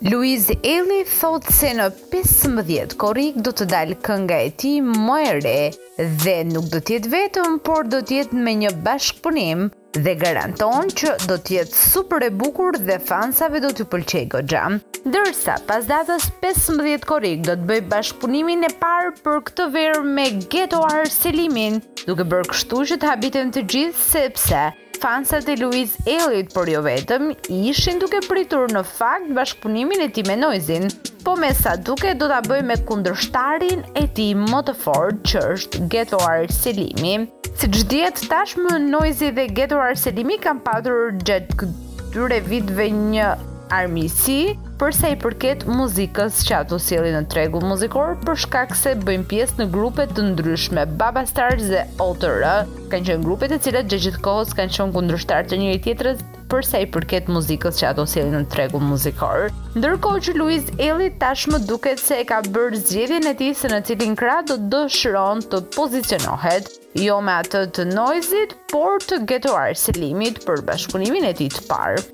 Luiz Ejlli thotë se në 15 korrik do të dalë kënga e tij më e re dhe nuk do të jetë vetëm, por do të jetë me një bashkëpunim dhe garanton që do të jetë super e bukur dhe fansave do t'ju pëlqejë goxha. Ndërsa pas datës 15 korrik do të bëjë bashkëpunimin e parë për këtë verë me Getoar Selimin, duke bërë kështu që të habiten të gjithë sepse fansat e Luiz Ejllit por jo vetëm ishin duke pritur në fakt bashkëpunimin e tij me Noizyn. Po me sa duket do ta bëjë me kundërshtarin e tij më të fortë që është Getoar Selimi. Siç dihet tashmë Noizy dhe Getoar Selimi kanë patur gjatë këtyre viteve një armiqësi për sa i përket muzikës që ato sjellin në tregun muzikor për shkak se bëjnë pjesë në grupe të ndryshme. Babastars dhe OTR kanë qenë grupet e cilat gjatë gjithë kohës kanë qenë kundërshtarë të njëri-tjetrës për sa i përket muzikës që ato sjellin në tregun muzikor. Ndërkohë që Luiz Ejlli tashmë duket se e ka bërë zgjedhjen e tij se në cilin krah do dëshiron të pozicionohet, jo me atë të Noizyt, por të Getoar Selimit për bashkëpunimin e tij të parë.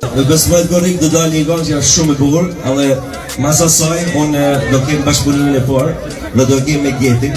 Në 15 korrik do dalë një këngë që është shumë e bukur, edhe mas asaj, unë do kem bashkëpunimin e parë, dhe do e kem me Getin,